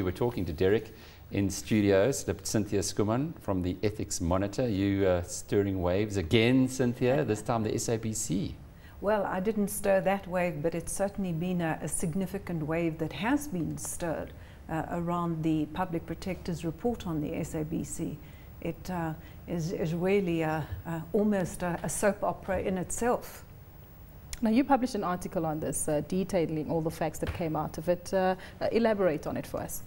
We were talking to Derek in studios, the Cynthia Schoeman from the Ethics Monitor. You uh, stirring waves again, Cynthia, this time the SABC. Well, I didn't stir that wave, but it's certainly been a, a significant wave that has been stirred uh, around the Public Protector's report on the SABC. It uh, is, is really a, a, almost a, a soap opera in itself. Now, you published an article on this, uh, detailing all the facts that came out of it. Uh, uh, elaborate on it for us.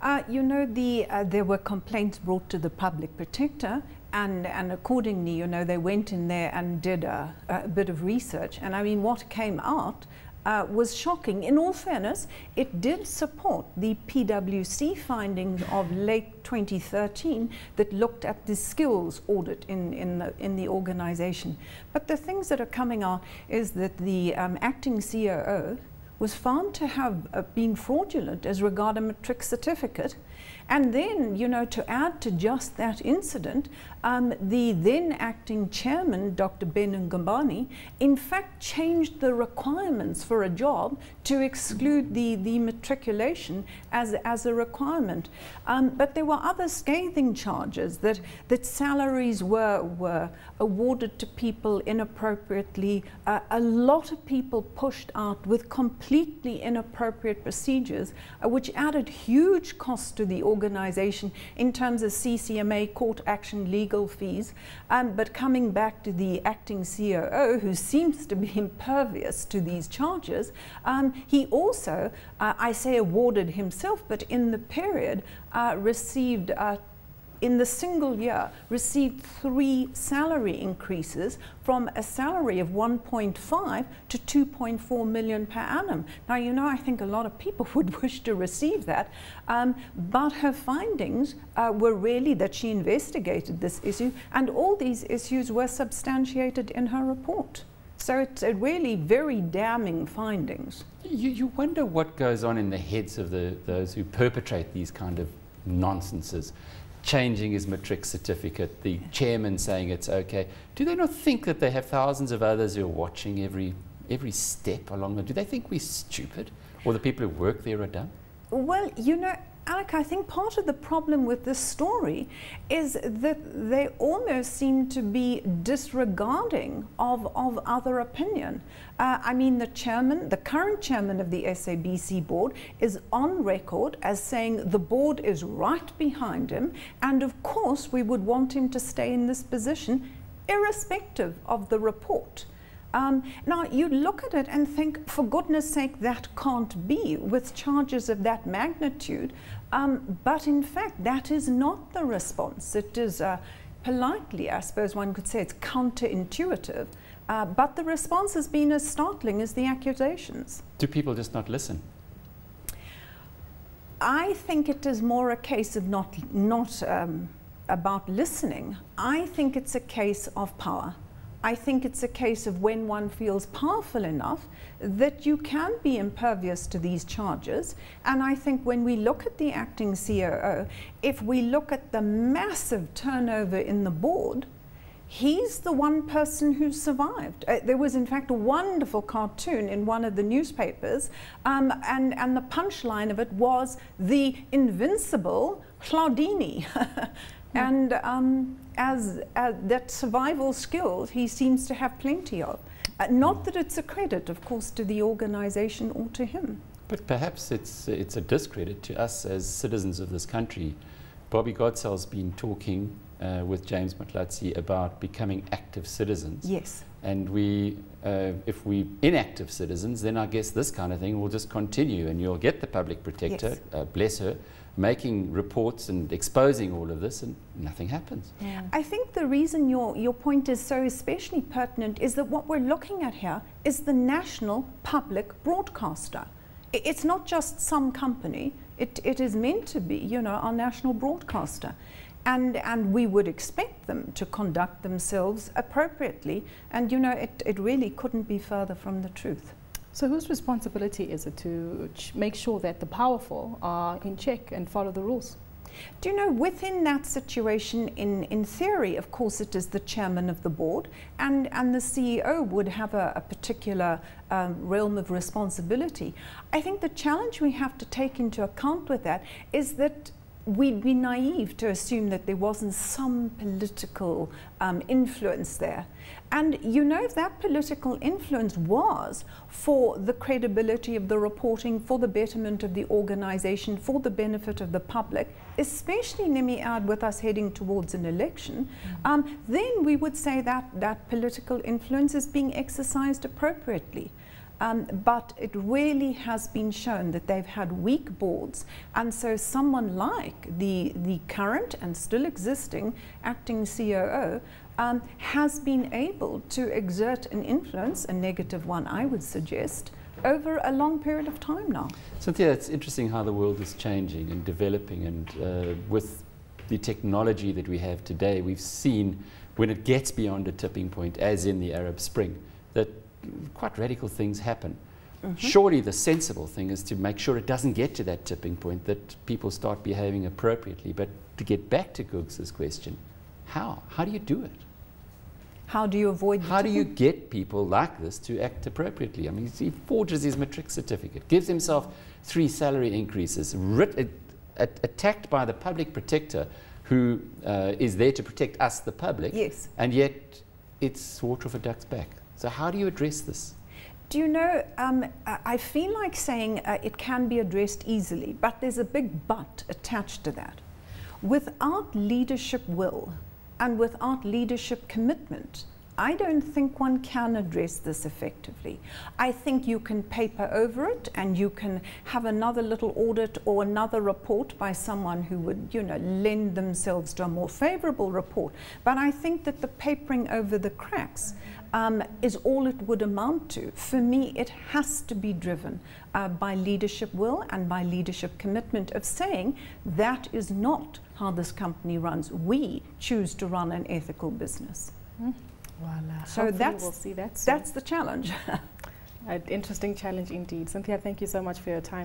Uh, you know, the, uh, there were complaints brought to the public protector, and, and accordingly, you know, they went in there and did a, a bit of research. And I mean, what came out uh, was shocking. In all fairness, it did support the PwC findings of late 2013 that looked at the skills audit in, in, the, in the organization. But the things that are coming out is that the um, acting COO was found to have uh, been fraudulent as regard a matric certificate. And then, you know, to add to just that incident, um, the then acting chairman, Dr. Ben Ngubane, in fact changed the requirements for a job to exclude the, the matriculation as, as a requirement. Um, but there were other scathing charges that, that salaries were, were awarded to people inappropriately. Uh, a lot of people pushed out with completely inappropriate procedures, uh, which added huge costs to the organization in terms of CCMA, court action, legal fees. Um, but coming back to the acting COO, who seems to be impervious to these charges, um, he also, uh, I say awarded himself, but in the period uh, received uh, in the single year received three salary increases from a salary of 1.5 to 2.4 million per annum. Now, you know, I think a lot of people would wish to receive that, um, but her findings uh, were really that she investigated this issue and all these issues were substantiated in her report. So it's really very damning findings. You, you wonder what goes on in the heads of the, those who perpetrate these kind of nonsenses. Changing his matric certificate, the chairman saying it's okay. Do they not think that they have thousands of others who are watching every, every step along the Do they think we're stupid? Or the people who work there are dumb? Well, you know, Alec, I think part of the problem with this story is that they almost seem to be disregarding of, of other opinion. Uh, I mean, the chairman, the current chairman of the SABC board, is on record as saying the board is right behind him, and of course, we would want him to stay in this position irrespective of the report. Um, now, you look at it and think, for goodness sake, that can't be with charges of that magnitude. Um, but in fact, that is not the response. It is uh, politely, I suppose one could say, it's counterintuitive. Uh, but the response has been as startling as the accusations. Do people just not listen? I think it is more a case of not, not um, about listening. I think it's a case of power. I think it's a case of when one feels powerful enough that you can be impervious to these charges. And I think when we look at the acting COO, if we look at the massive turnover in the board, he's the one person who survived. Uh, there was, in fact, a wonderful cartoon in one of the newspapers, um, and, and the punchline of it was the invincible Hlaudini. And um, as, as, that survival skills, he seems to have plenty of. Uh, not that it's a credit, of course, to the organization or to him. But perhaps it's, it's a discredit to us as citizens of this country. Bobby Godsell's been talking uh, with James Motlatsi about becoming active citizens. Yes. And we, uh, if we inactive citizens, then I guess this kind of thing will just continue, and you'll get the public protector, yes. uh, bless her, making reports and exposing all of this, and nothing happens. Yeah. I think the reason your, your point is so especially pertinent is that what we're looking at here is the national public broadcaster. It's not just some company, it, it is meant to be, you know, our national broadcaster. And, and we would expect them to conduct themselves appropriately. And, you know, it, it really couldn't be further from the truth. So whose responsibility is it to make sure that the powerful are in check and follow the rules? Do you know, within that situation, in, in theory, of course, it is the chairman of the board, and, and the CEO would have a, a particular um, realm of responsibility. I think the challenge we have to take into account with that is that we'd be naive to assume that there wasn't some political um, influence there. And you know, that political influence was for the credibility of the reporting, for the betterment of the organization, for the benefit of the public, especially add with us heading towards an election, mm-hmm. um, then we would say that that political influence is being exercised appropriately. Um, but it really has been shown that they've had weak boards. And so someone like the, the current and still existing acting COO um, has been able to exert an influence, a negative one I would suggest, over a long period of time now. Cynthia, it's interesting how the world is changing and developing and uh, with the technology that we have today, we've seen when it gets beyond a tipping point, as in the Arab Spring, that quite radical things happen. Mm -hmm. Surely the sensible thing is to make sure it doesn't get to that tipping point, that people start behaving appropriately. But to get back to Googs' question, how? How do you do it? How do you avoid How do you get people like this to act appropriately? I mean, he forges his matric certificate, gives himself three salary increases, writ, attacked by the public protector who uh, is there to protect us, the public. Yes. And yet it's water off a duck's back. So how do you address this? Do you know, um, I feel like saying uh, it can be addressed easily, but there's a big but attached to that. Without leadership will and without leadership commitment, I don't think one can address this effectively. I think you can paper over it and you can have another little audit or another report by someone who would, you know, lend themselves to a more favorable report. But I think that the papering over the cracks um, is all it would amount to. For me, it has to be driven uh, by leadership will and by leadership commitment of saying that is not how this company runs. We choose to run an ethical business. Mm. Well, uh, so that's, we'll see that that's the challenge. An interesting challenge indeed. Cynthia, thank you so much for your time.